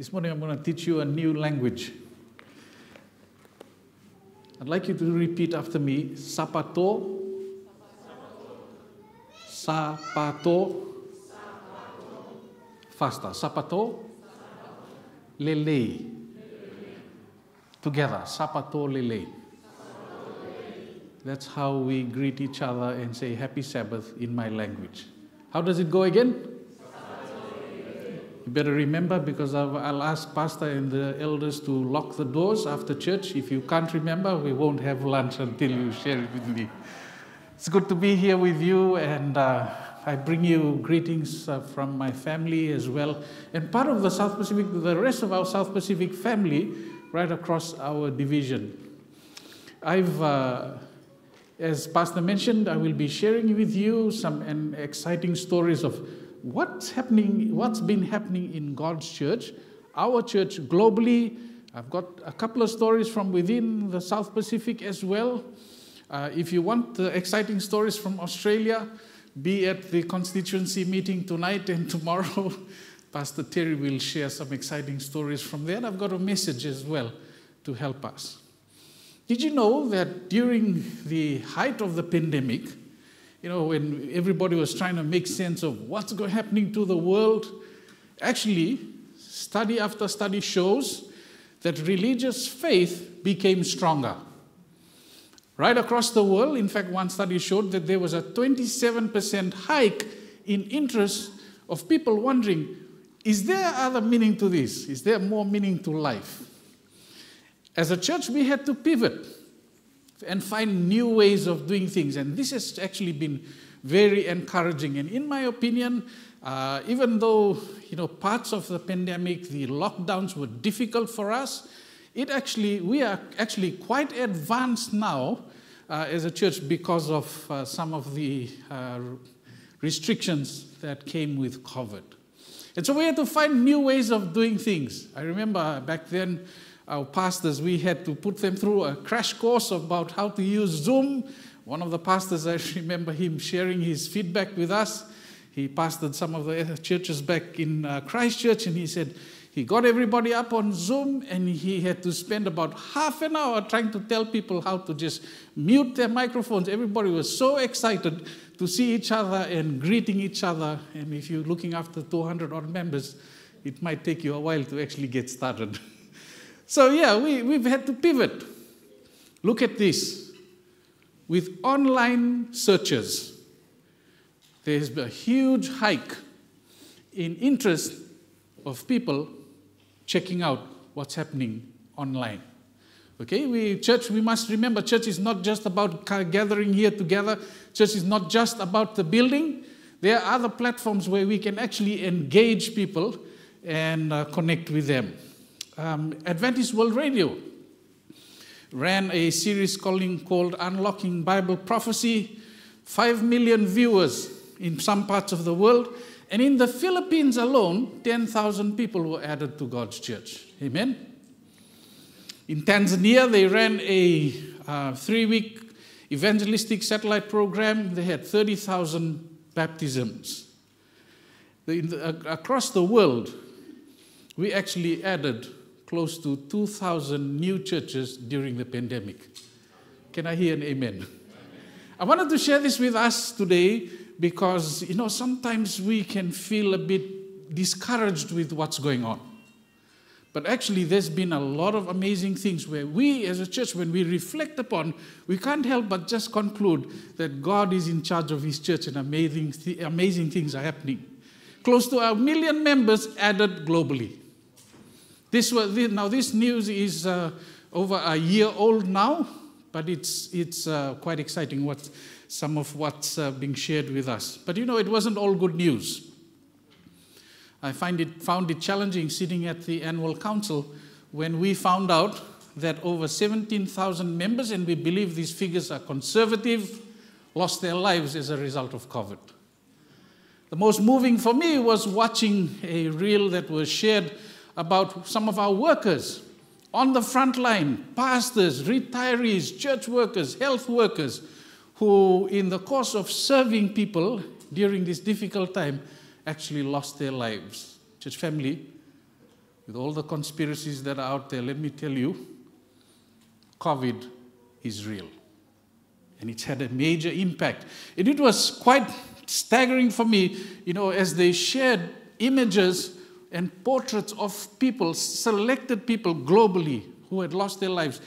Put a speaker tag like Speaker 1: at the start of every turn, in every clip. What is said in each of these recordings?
Speaker 1: This morning I'm going to teach you a new language. I'd like you to repeat after me Sapato. Sapato. Faster. Sapato. Lele. Together. Sapato lele. That's how we greet each other and say Happy Sabbath in my language. How does it go again? You better remember because I'll, ask Pastor and the elders to lock the doors after church. If you can't remember, we won't have lunch until you share it with me. It's good to be here with you, and uh, I bring you greetings uh, from my family as well, and part of the South Pacific, the rest of our South Pacific family, right across our division. I've, uh, as Pastor mentioned, I will be sharing with you some exciting stories of what's happening, what's been happening in God's church, our church globally. I've got a couple of stories from within the South Pacific as well. Uh, if you want the exciting stories from Australia, be at the constituency meeting tonight and tomorrow. Pastor Terry will share some exciting stories from there. I've got a message as well to help us. Did you know that during the height of the pandemic, you know, when everybody was trying to make sense of what's going happening to the world, actually, study after study shows that religious faith became stronger. Right across the world, in fact, one study showed that there was a 27% hike in interest of people wondering is there other meaning to this? Is there more meaning to life? As a church, we had to pivot and find new ways of doing things. And this has actually been very encouraging. And in my opinion, uh, even though you know parts of the pandemic, the lockdowns were difficult for us, it actually we are actually quite advanced now uh, as a church because of uh, some of the uh, restrictions that came with COVID. And so we had to find new ways of doing things. I remember back then our pastors, we had to put them through a crash course about how to use Zoom. One of the pastors, I remember him sharing his feedback with us. He pastored some of the churches back in uh, Christchurch, and he said he got everybody up on Zoom, and he had to spend about half an hour trying to tell people how to just mute their microphones. Everybody was so excited to see each other and greeting each other. And if you're looking after 200 odd members, it might take you a while to actually get started. So, yeah, we, we've had to pivot. Look at this. With online searches, there's a huge hike in interest of people checking out what's happening online. Okay, we church, we must remember church is not just about gathering here together. Church is not just about the building. There are other platforms where we can actually engage people and uh, connect with them um, Adventist World Radio ran a series calling, called Unlocking Bible Prophecy. Five million viewers in some parts of the world. And in the Philippines alone, 10,000 people were added to God's church. Amen? In Tanzania, they ran a uh, three week evangelistic satellite program. They had 30,000 baptisms. The, uh, across the world, we actually added close to 2,000 new churches during the pandemic. Can I hear an amen? I wanted to share this with us today because, you know, sometimes we can feel a bit discouraged with what's going on. But actually, there's been a lot of amazing things where we as a church, when we reflect upon, we can't help but just conclude that God is in charge of His church and amazing, th- amazing things are happening. Close to a million members added globally. This was, now, this news is uh, over a year old now, but it's, it's uh, quite exciting what, some of what's uh, being shared with us. But you know, it wasn't all good news. I find it, found it challenging sitting at the annual council when we found out that over 17,000 members, and we believe these figures are conservative, lost their lives as a result of COVID. The most moving for me was watching a reel that was shared about some of our workers on the front line pastors, retirees, church workers, health workers who, in the course of serving people during this difficult time, actually lost their lives. Church family, with all the conspiracies that are out there, let me tell you, COVID is real. And it's had a major impact. And it was quite staggering for me, you know, as they shared images and portraits of people, selected people globally who had lost their lives,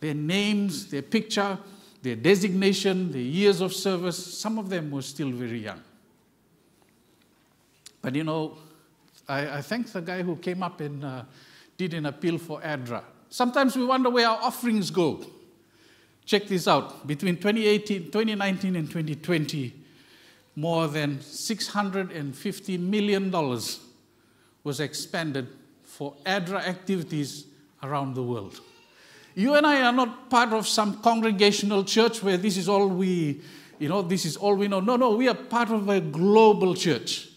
Speaker 1: their names, their picture, their designation, their years of service. Some of them were still very young. But you know, I, I thank the guy who came up and uh, did an appeal for ADRA. Sometimes we wonder where our offerings go. Check this out. Between 2018, 2019 and 2020, more than $650 million was expanded for ADRA activities around the world. You and I are not part of some congregational church where this is all we, you know, this is all we know. No, no, we are part of a global church.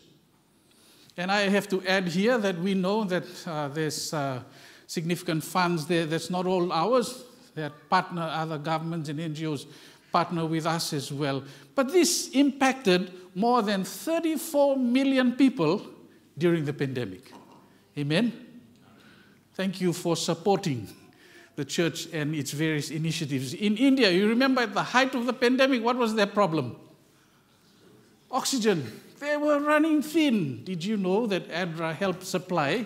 Speaker 1: And I have to add here that we know that uh, there's uh, significant funds there that's not all ours, that partner other governments and NGOs partner with us as well. But this impacted more than 34 million people during the pandemic. Amen? Thank you for supporting the church and its various initiatives. In India, you remember at the height of the pandemic, what was their problem? Oxygen. They were running thin. Did you know that ADRA helped supply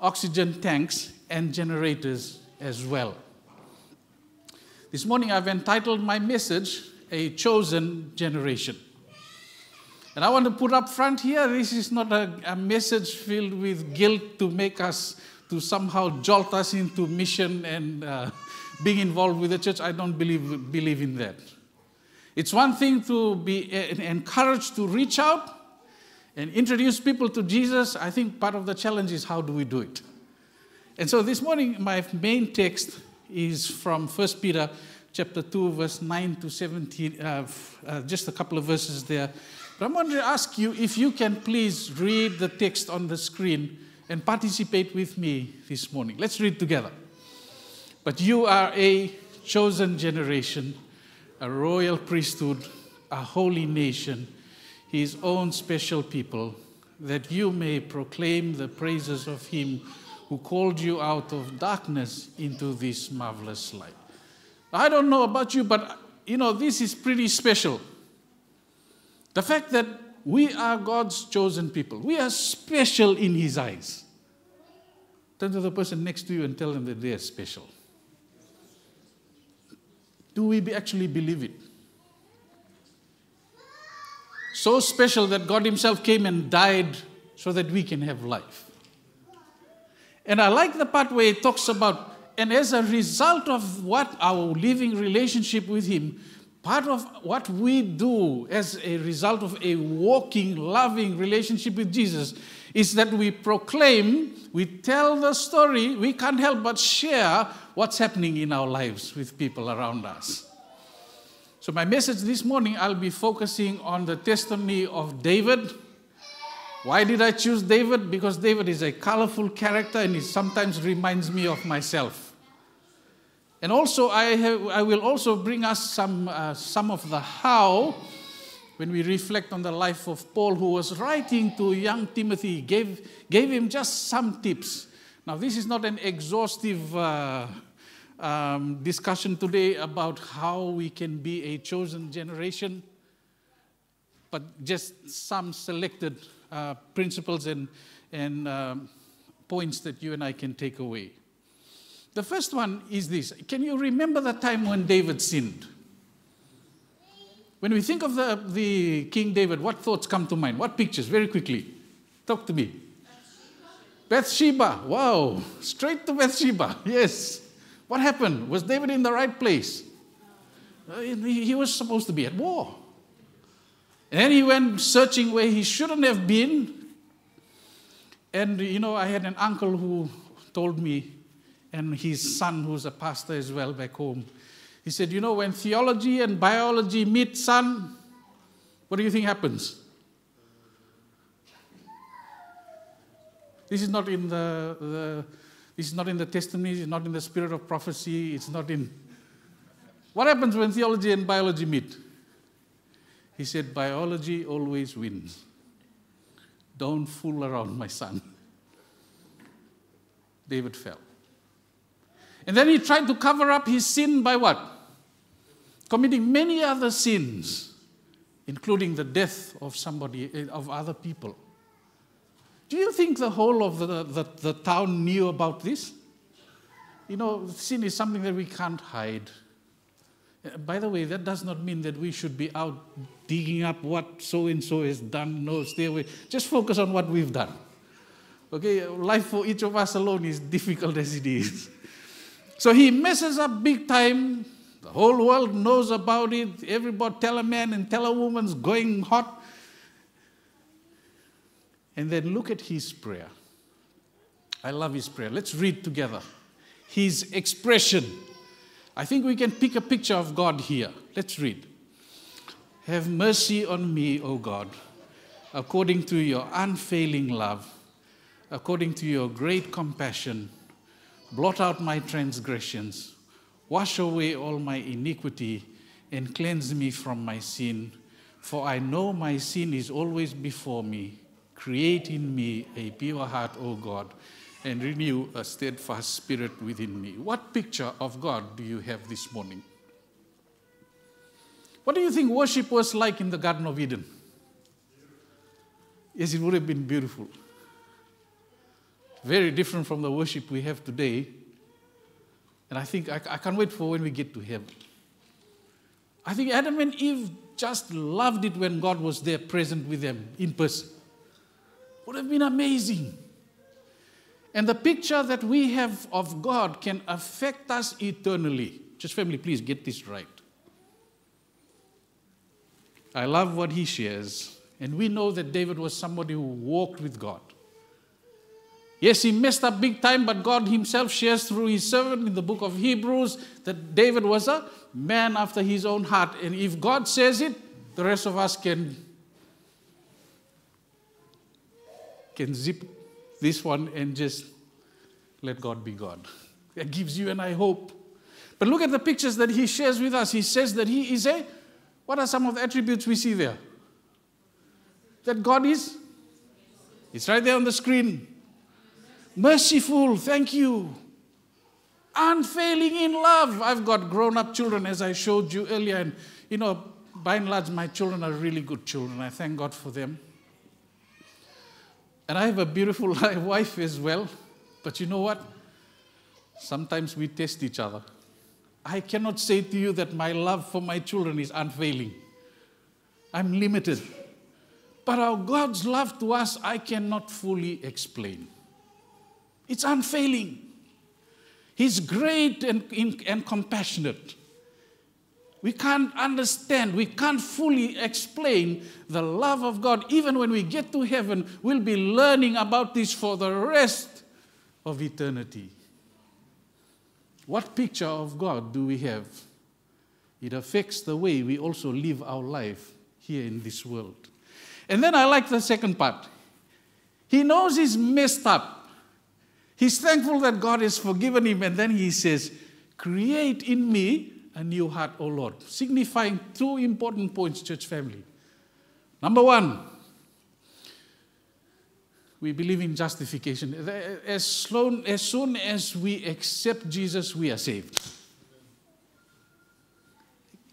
Speaker 1: oxygen tanks and generators as well? This morning I've entitled my message, A Chosen Generation. And I want to put up front here this is not a, a message filled with guilt to make us, to somehow jolt us into mission and uh, being involved with the church. I don't believe, believe in that. It's one thing to be encouraged to reach out and introduce people to Jesus. I think part of the challenge is how do we do it? And so this morning, my main text is from 1 Peter chapter 2, verse 9 to 17, uh, uh, just a couple of verses there. I'm going to ask you if you can please read the text on the screen and participate with me this morning. Let's read together. But you are a chosen generation a royal priesthood, a holy nation, his own special people, that you may proclaim the praises of him who called you out of darkness into this marvelous light. I don't know about you, but you know, this is pretty special. The fact that we are God's chosen people, we are special in his eyes. Turn to the person next to you and tell them that they are special. Do we actually believe it? So special that God Himself came and died so that we can have life. And I like the part where it talks about, and as a result of what our living relationship with Him, part of what we do as a result of a walking, loving relationship with Jesus is that we proclaim, we tell the story, we can't help but share what's happening in our lives with people around us. So, my message this morning, I'll be focusing on the testimony of David. Why did I choose David? Because David is a colorful character and he sometimes reminds me of myself. And also, I, have, I will also bring us some, uh, some of the how when we reflect on the life of Paul, who was writing to young Timothy, gave, gave him just some tips. Now, this is not an exhaustive uh, um, discussion today about how we can be a chosen generation, but just some selected uh, principles and, and um, points that you and I can take away. The first one is this Can you remember the time when David sinned? When we think of the, the King David, what thoughts come to mind? What pictures? Very quickly. Talk to me. Bathsheba. Wow. Straight to Bathsheba. Yes. What happened? Was David in the right place? Uh, he was supposed to be at war. And then he went searching where he shouldn't have been. And, you know, I had an uncle who told me, and his son, who's a pastor as well back home, he said, You know, when theology and biology meet, son, what do you think happens? This is not in the, the this is not in the testimony, it's not in the spirit of prophecy, it's not in. What happens when theology and biology meet? He said, Biology always wins. Don't fool around, my son. David fell. And then he tried to cover up his sin by what? Committing many other sins, including the death of somebody, eh, of other people. Do you think the whole of the, the, the town knew about this? You know, sin is something that we can't hide. Uh, by the way, that does not mean that we should be out digging up what so and so has done. No, stay away. Just focus on what we've done. Okay, life for each of us alone is difficult as it is. So he messes up big time. The whole world knows about it. Everybody, tell a man and tell a woman's going hot. And then look at his prayer. I love his prayer. Let's read together. His expression. I think we can pick a picture of God here. Let's read. Have mercy on me, O God, according to your unfailing love, according to your great compassion. Blot out my transgressions, wash away all my iniquity, and cleanse me from my sin. For I know my sin is always before me Create in me a pure heart, O God, and renew a steadfast spirit within me. What picture of God do you have this morning? What do you think worship was like in the Garden of Eden? Yes, it would have been beautiful. Very different from the worship we have today. And I think I, I can't wait for when we get to heaven. I think Adam and Eve just loved it when God was there present with them in person would have been amazing. And the picture that we have of God can affect us eternally. Just family, please get this right. I love what he shares. And we know that David was somebody who walked with God. Yes, he messed up big time, but God himself shares through his servant in the book of Hebrews that David was a man after his own heart. And if God says it, the rest of us can can zip this one and just let God be God. That gives you and I hope. But look at the pictures that he shares with us. He says that he is a, what are some of the attributes we see there? That God is? It's right there on the screen. Merciful, thank you. Unfailing in love. I've got grown up children, as I showed you earlier. And, you know, by and large, my children are really good children. I thank God for them. And I have a beautiful wife as well. But you know what? Sometimes we test each other. I cannot say to you that my love for my children is unfailing. I'm limited. But our God's love to us, I cannot fully explain. It's unfailing. He's great and, and compassionate. We can't understand, we can't fully explain the love of God. Even when we get to heaven, we'll be learning about this for the rest of eternity. What picture of God do we have? It affects the way we also live our life here in this world. And then I like the second part. He knows he's messed up. He's thankful that God has forgiven him, and then he says, Create in me a new heart, O Lord, signifying two important points, church family. Number one, we believe in justification. As soon, as soon as we accept Jesus, we are saved.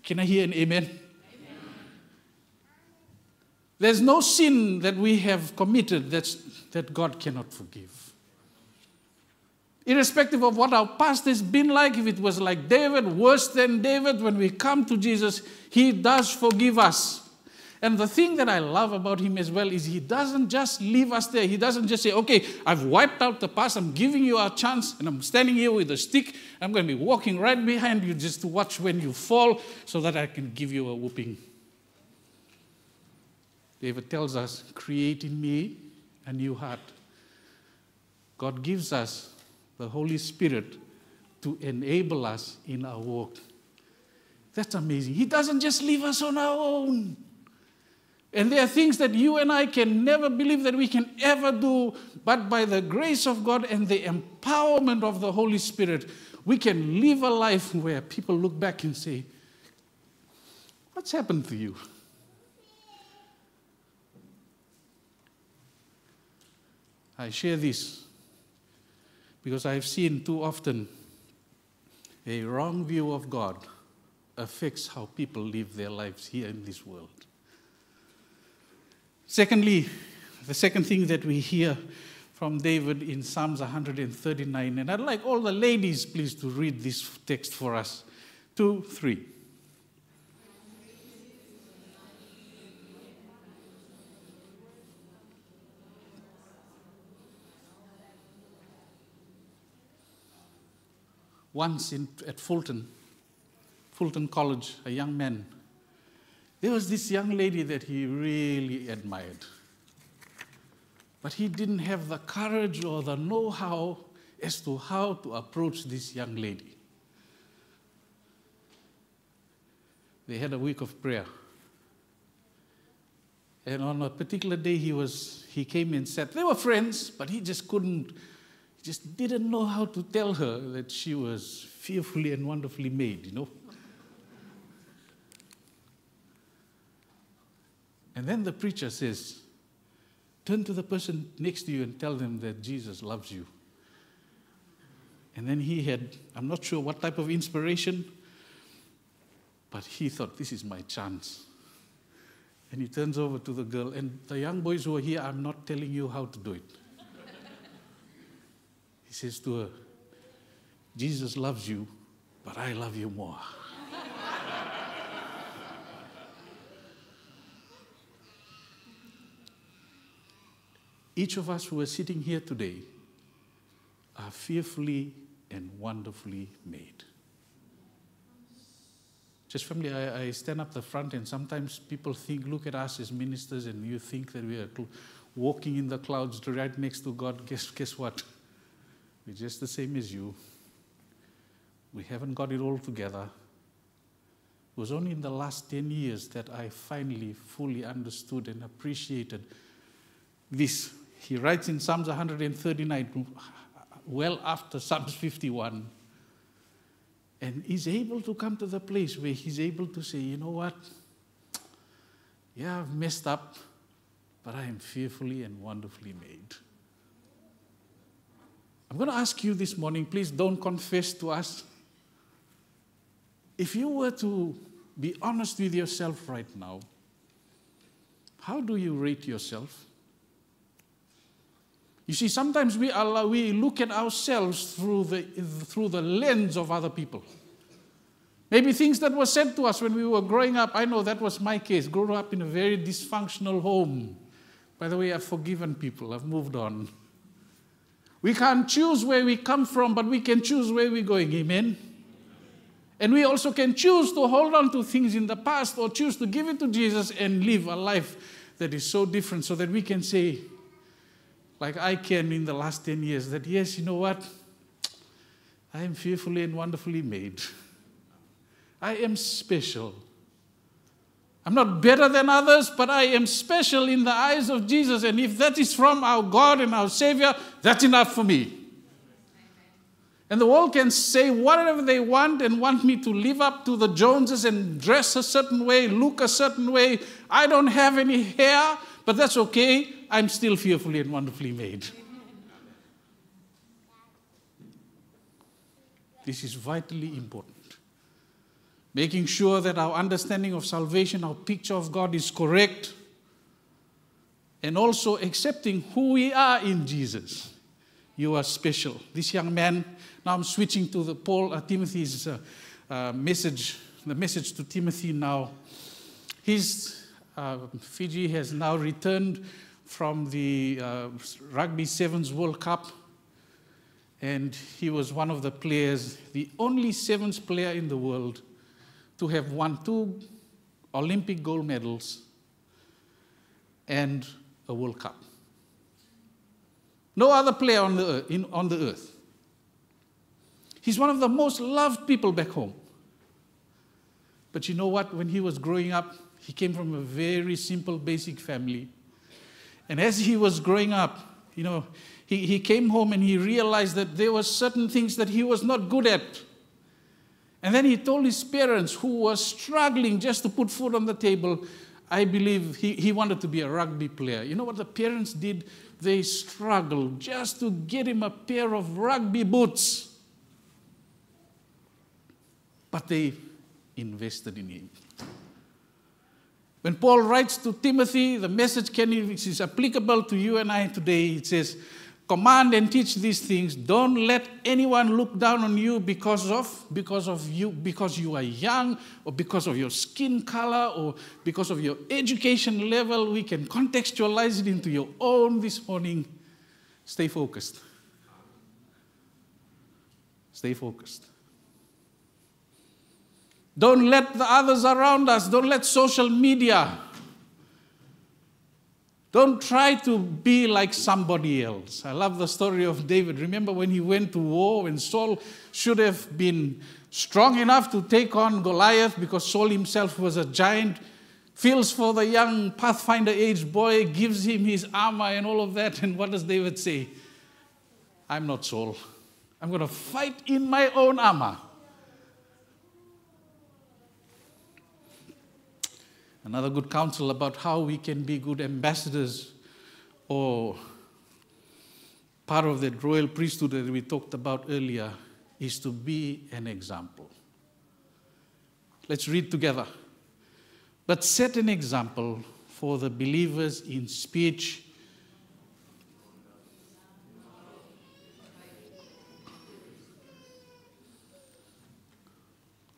Speaker 1: Can I hear an amen? amen? There's no sin that we have committed that's, that God cannot forgive. Irrespective of what our past has been like, if it was like David, worse than David, when we come to Jesus, He does forgive us. And the thing that I love about him as well is he doesn't just leave us there. He doesn't just say, okay, I've wiped out the past, I'm giving you a chance, and I'm standing here with a stick. I'm going to be walking right behind you just to watch when you fall so that I can give you a whooping. David tells us, create in me a new heart. God gives us the Holy Spirit to enable us in our walk. That's amazing. He doesn't just leave us on our own. And there are things that you and I can never believe that we can ever do, but by the grace of God and the empowerment of the Holy Spirit, we can live a life where people look back and say, What's happened to you? I share this Because I've seen too often a wrong view of God affects how people live their lives here in this world. Secondly, the second thing that we hear from David in Psalms 139, and I'd like all the ladies, please, to read this text for us. Two, three. Once in, at Fulton, Fulton College, a young man, there was this young lady that he really admired. But he didn't have the courage or the know how as to how to approach this young lady. They had a week of prayer. And on a particular day, he, was, he came and sat. They were friends, but he just couldn't just didn't know how to tell her that she was fearfully and wonderfully made, you know. And then the preacher says, Turn to the person next to you and tell them that Jesus loves you. And then he had, I'm not sure what type of inspiration, but he thought, This is my chance. And he turns over to the girl, and the young boys who are here, I'm not telling you how to do it says to her, Jesus loves you, but I love you more. Each of us who are sitting here today are fearfully and wonderfully made. Just family, I, I, stand up the front, and sometimes people think, look at us as ministers, and you think that we are walking in the clouds right next to God. Guess, guess what? We're just the same as you. We haven't got it all together. It was only in the last 10 years that I finally fully understood and appreciated this. He writes in Psalms 139, well after Psalms 51, and he's able to come to the place where he's able to say, you know what? Yeah, I've messed up, but I am fearfully and wonderfully made. I'm going to ask you this morning, please don't confess to us. If you were to be honest with yourself right now, how do you rate yourself? You see, sometimes we, allow, we look at ourselves through the, through the lens of other people. Maybe things that were said to us when we were growing up. I know that was my case. Grew up in a very dysfunctional home. By the way, I've forgiven people, I've moved on. We can't choose where we come from, but we can choose where we're going. Amen. And we also can choose to hold on to things in the past or choose to give it to Jesus and live a life that is so different so that we can say, like I can in the last 10 years, that yes, you know what? I am fearfully and wonderfully made. I am special. I'm not better than others, but I am special in the eyes of Jesus. And if that is from our God and our Savior, that's enough for me. And the world can say whatever they want and want me to live up to the Joneses and dress a certain way, look a certain way. I don't have any hair, but that's okay. I'm still fearfully and wonderfully made. This is vitally important making sure that our understanding of salvation, our picture of God is correct, and also accepting who we are in Jesus. You are special. This young man, now I'm switching to the Paul uh, Timothy's uh, uh, message, the message to Timothy now. His uh, Fiji has now returned from the uh, Rugby Sevens World Cup and he was one of the players, the only sevens player in the world to have won two Olympic gold medals and a World Cup. No other player on the, earth, in, on the earth. He's one of the most loved people back home. But you know what? When he was growing up, he came from a very simple, basic family. And as he was growing up, you know, he, he came home and he realized that there were certain things that he was not good at. And then he told his parents, who were struggling just to put food on the table, I believe he, he wanted to be a rugby player. You know what the parents did? they struggled just to get him a pair of rugby boots. But they invested in him. When Paul writes to Timothy, the message can is applicable to you and I today. It says, command and teach these things. Don't let anyone look down on you because of because of you because you are young or because of your skin color or because of your education level. We can contextualize it into your own this morning. Stay focused. Stay focused. Don't let the others around us don't let social media don't try to be like somebody else. I love the story of David. Remember when he went to war, when Saul should have been strong enough to take on Goliath because Saul himself was a giant, feels for the young Pathfinder age boy, gives him his armor and all of that. And what does David say? I'm not Saul. I'm going to fight in my own armor. Another good counsel about how we can be good ambassadors or part of that royal priesthood that we talked about earlier is to be an example. Let's read together. But set an example for the believers in speech.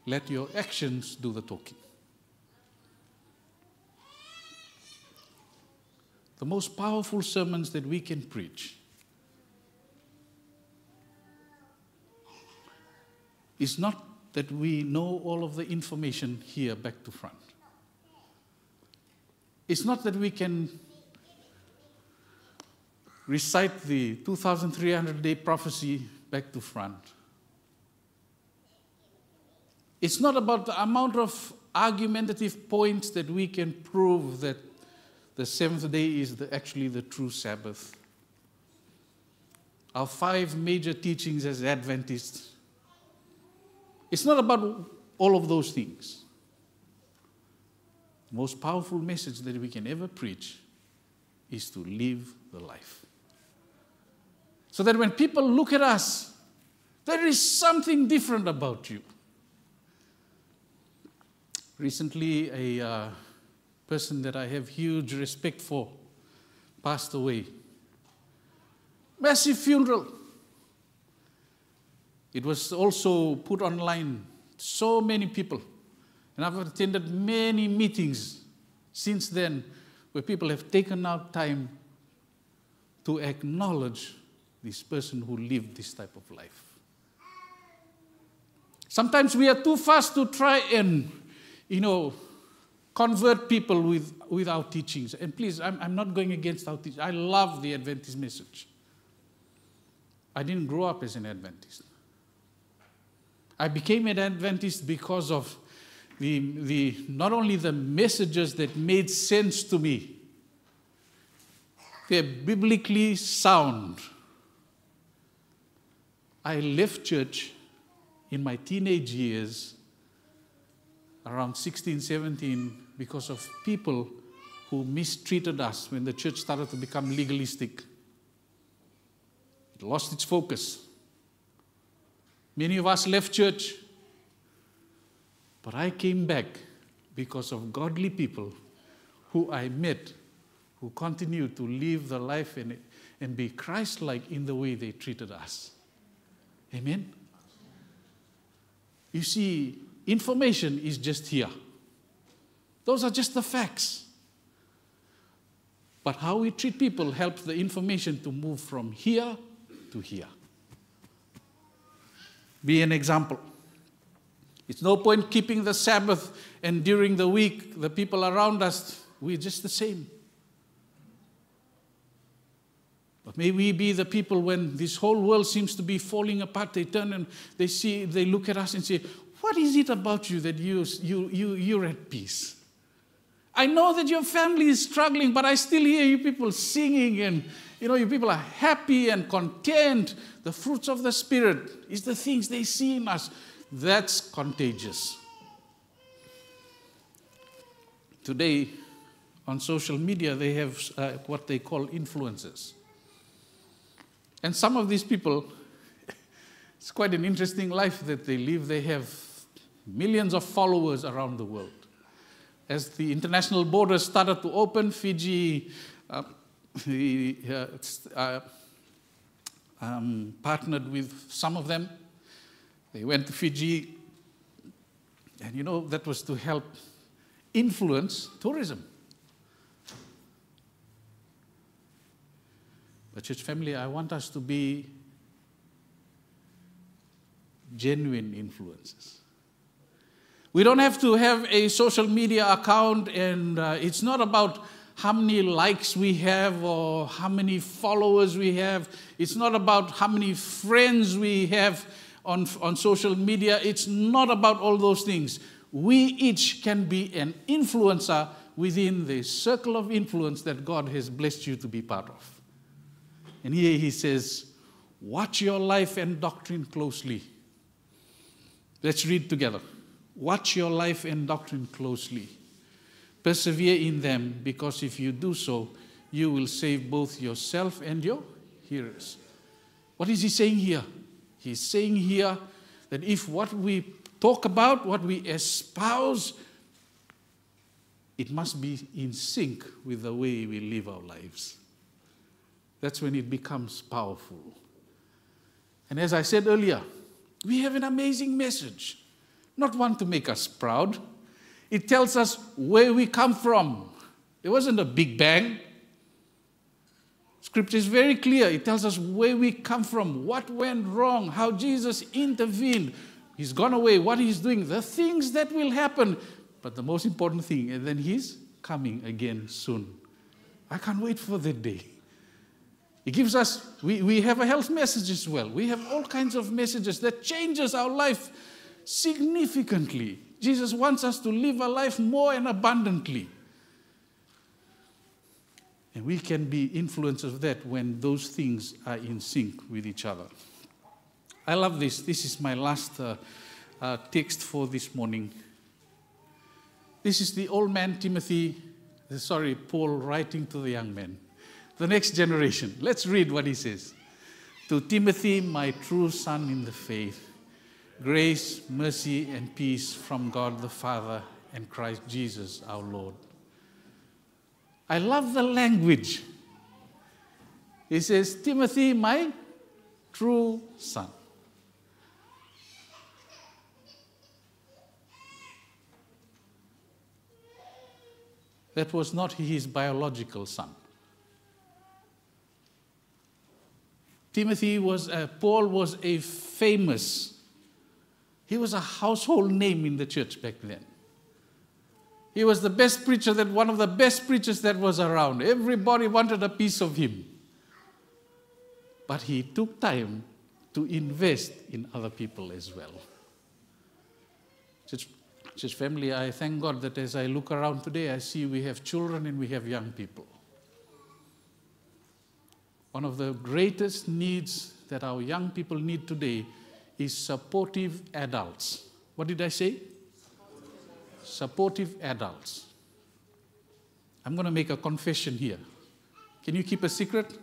Speaker 1: Let your actions do the talking. The most powerful sermons that we can preach is not that we know all of the information here back to front. It's not that we can recite the 2,300 day prophecy back to front. It's not about the amount of argumentative points that we can prove that the seventh day is the, actually the true Sabbath. Our five major teachings as Adventists. It's not about all of those things. The most powerful message that we can ever preach is to live the life. So that when people look at us, there is something different about you. Recently, a uh, person that I have huge respect for, passed away. Massive funeral. It was also put online. So many people. And I've attended many meetings since then where people have taken out time to acknowledge this person who lived this type of life. Sometimes we are too fast to try and, you know, convert people with, with our teachings. And please, I'm, I'm not going against our teaching. I love the Adventist message. I didn't grow up as an Adventist. I became an Adventist because of the, the, not only the messages that made sense to me, they're biblically sound. I left church in my teenage years, around 16, 17, because of people who mistreated us when the church started to become legalistic. It lost its focus. Many of us left church, but I came back because of godly people who I met who continued to live the life and, and be Christ like in the way they treated us. Amen? You see, information is just here. Those are just the facts. But how we treat people helps the information to move from here to here. Be an example. It's no point keeping the Sabbath and during the week, the people around us, we're just the same. But may we be the people when this whole world seems to be falling apart, they turn and they see, they look at us and say, What is it about you that you, you, you, you're at peace? I know that your family is struggling, but I still hear you people singing and you know, you people are happy and content. The fruits of the Spirit is the things they see in us. That's contagious. Today, on social media, they have uh, what they call influencers. And some of these people, it's quite an interesting life that they live. They have millions of followers around the world. As the international borders started to open, Fiji uh, uh, um, partnered with some of them. They went to Fiji, and you know, that was to help influence tourism. But, church family, I want us to be genuine influences. We don't have to have a social media account, and uh, it's not about how many likes we have or how many followers we have. It's not about how many friends we have on, on social media. It's not about all those things. We each can be an influencer within the circle of influence that God has blessed you to be part of. And here he says, Watch your life and doctrine closely. Let's read together. Watch your life and doctrine closely. Persevere in them, because if you do so, you will save both yourself and your hearers. What is he saying here? He's saying here that if what we talk about, what we espouse, it must be in sync with the way we live our lives. That's when it becomes powerful. And as I said earlier, we have an amazing message, not one to make us proud it tells us where we come from. There wasn't a big bang. Scripture is very clear. It tells us where we come from, what went wrong, how Jesus intervened. He's gone away, what he's doing, the things that will happen. But the most important thing, and then he's coming again soon. I can't wait for that day. It gives us, we, we have a health message as well. We have all kinds of messages that changes our life significantly. Jesus wants us to live a life more and abundantly. And we can be influencers of that when those things are in sync with each other. I love this. This is my last uh, uh, text for this morning. This is the old man Timothy, sorry, Paul writing to the young man, the next generation. Let's read what he says. To Timothy, my true son in the faith Grace, mercy, and peace from God the Father and Christ Jesus our Lord. I love the language. He says, Timothy, my true son. That was not his biological son. Timothy was, a, Paul was a famous he was a household name in the church back then. He was the best preacher that one of the best preachers that was around. Everybody wanted a piece of him. But he took time to invest in other people as well. Church, church family, I thank God that as I look around today, I see we have children and we have young people. One of the greatest needs that our young people need today is supportive adults. What did I say? Supportive adults. I'm going to make a confession here. Can you keep a secret?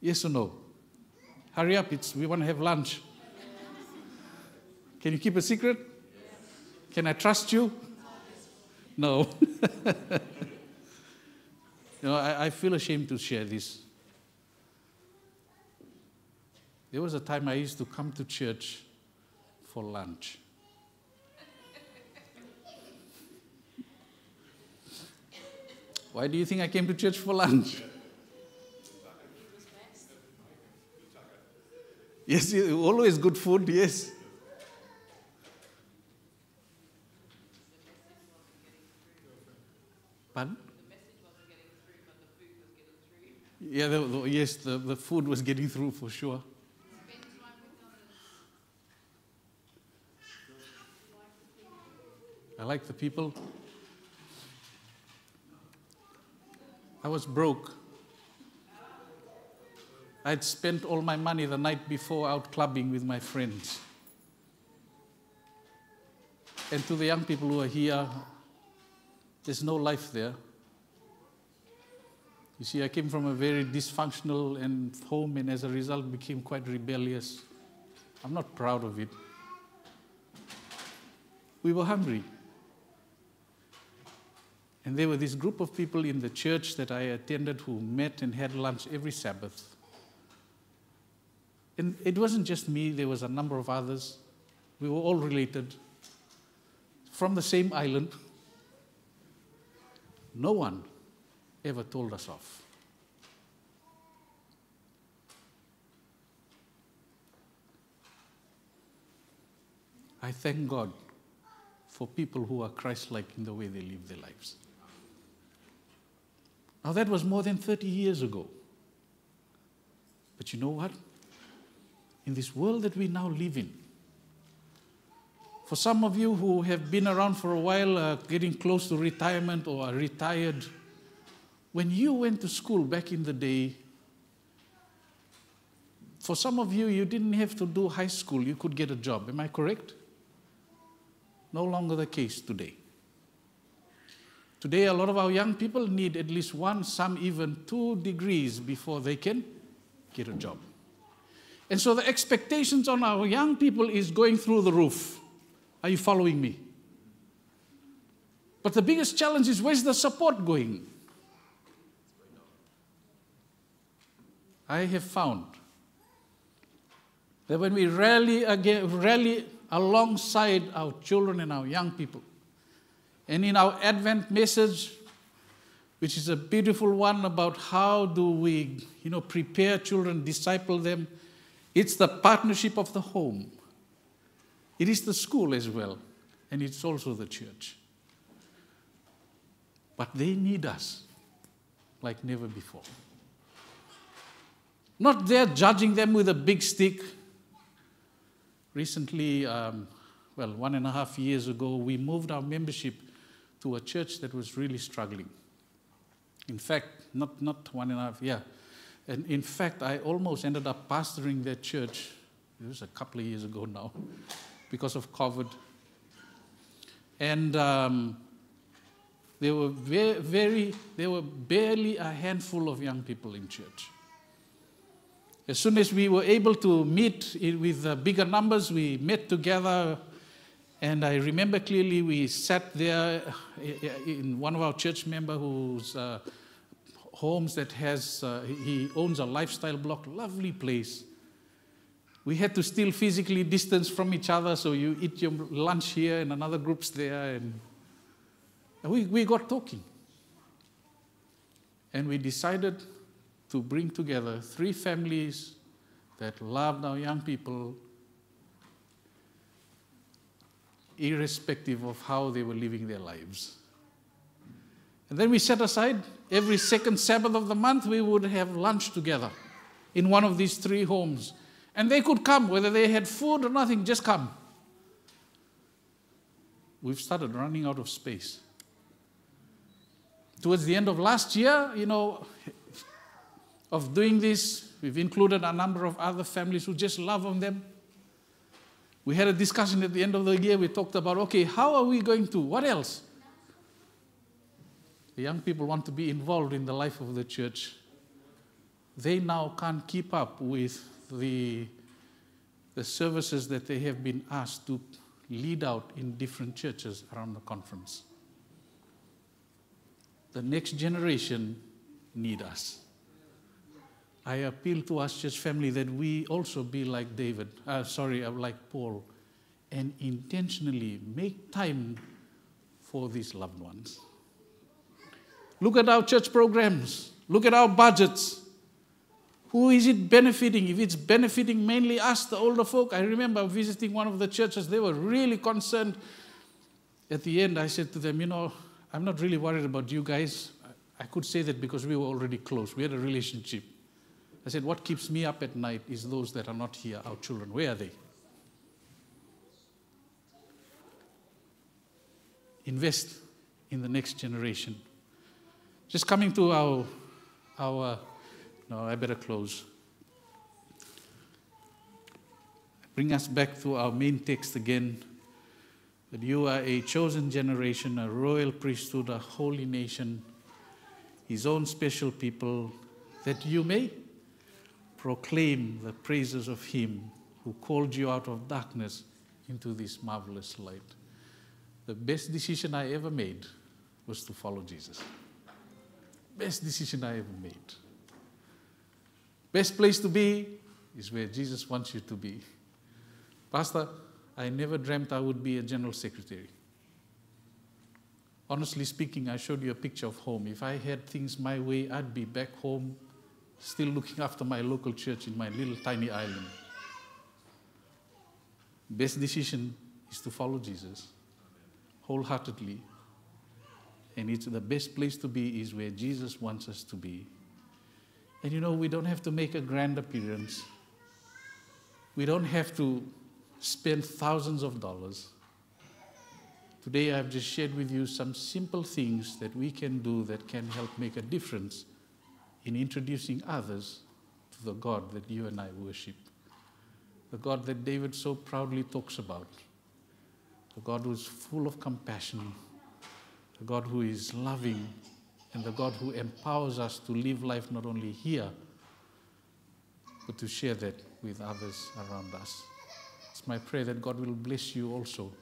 Speaker 1: Yes or no? Hurry up, it's, we want to have lunch. Can you keep a secret? Can I trust you? No. you know, I, I feel ashamed to share this there was a time I used to come to church for lunch. Why do you think I came to church for lunch? Yes, always good food, yes. Pardon? Yeah, the, the, yes, the, the food was getting through for sure. I like the people. I was broke. I'd spent all my money the night before out clubbing with my friends. And to the young people who are here, there's no life there. You see, I came from a very dysfunctional and home, and as a result, became quite rebellious. I'm not proud of it. We were hungry. And there were this group of people in the church that I attended who met and had lunch every Sabbath. And it wasn't just me, there was a number of others. We were all related from the same island. No one ever told us off. I thank God for people who are Christ like in the way they live their lives. Now, that was more than 30 years ago. But you know what? In this world that we now live in, for some of you who have been around for a while, uh, getting close to retirement or are retired, when you went to school back in the day, for some of you, you didn't have to do high school, you could get a job. Am I correct? No longer the case today. Today, a lot of our young people need at least one, some even two degrees before they can get a job. And so the expectations on our young people is going through the roof. Are you following me? But the biggest challenge is where's the support going? I have found that when we rally, again, rally alongside our children and our young people, and in our Advent message, which is a beautiful one about how do we, you know, prepare children, disciple them, it's the partnership of the home. It is the school as well, and it's also the church. But they need us like never before. Not there judging them with a big stick. Recently, um, well, one and a half years ago, we moved our membership to a church that was really struggling. In fact, not, not one and a half, yeah. And in fact, I almost ended up pastoring that church. It was a couple of years ago now because of COVID. And um, there were very, very, there were barely a handful of young people in church. As soon as we were able to meet with uh, bigger numbers, we met together. And I remember clearly we sat there uh, in one of our church member whose uh, homes that has, uh, he owns a lifestyle block, lovely place. We had to still physically distance from each other, so you eat your lunch here and another group's there. And we, we got talking. And we decided to bring together three families that loved our young people, irrespective of how they were living their lives. And then we set aside every second Sabbath of the month, we would have lunch together in one of these three homes. And they could come, whether they had food or nothing, just come. We've started running out of space. Towards the end of last year, you know, of doing this. We've included a number of other families who just love on them. We had a discussion at the end of the year. We talked about, okay, how are we going to? What else? The young people want to be involved in the life of the church. They now can't keep up with the, the services that they have been asked to lead out in different churches around the conference. The next generation need us. I appeal to us, church family, that we also be like David, uh, sorry, uh, like Paul, and intentionally make time for these loved ones. Look at our church programs, look at our budgets. Who is it benefiting? If it's benefiting mainly us, the older folk, I remember visiting one of the churches, they were really concerned. At the end, I said to them, You know, I'm not really worried about you guys. I could say that because we were already close, we had a relationship. I said, What keeps me up at night is those that are not here, our children. Where are they? Invest in the next generation. Just coming to our, our no, I better close. Bring us back to our main text again that you are a chosen generation, a royal priesthood, a holy nation his own special people, that you may proclaim the praises of him who called you out of darkness into this marvelous light. The best decision I ever made was to follow Jesus. Best decision I ever made. Best place to be is where Jesus wants you to be. Pastor, I never dreamt I would be a general secretary. Honestly speaking, I showed you a picture of home. If I had things my way, I'd be back home, still looking after my local church in my little tiny island. Best decision is to follow Jesus wholeheartedly. And it's the best place to be is where Jesus wants us to be. And you know, we don't have to make a grand appearance. We don't have to spend thousands of dollars. Today, I've just shared with you some simple things that we can do that can help make a difference in introducing others to the God that you and I worship. The God that David so proudly talks about. The God who is full of compassion. The God who is loving. And the God who empowers us to live life not only here, but to share that with others around us. It's my prayer that God will bless you also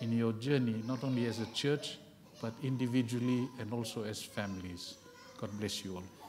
Speaker 1: in your journey, not only as a church, but individually and also as families. God bless you all.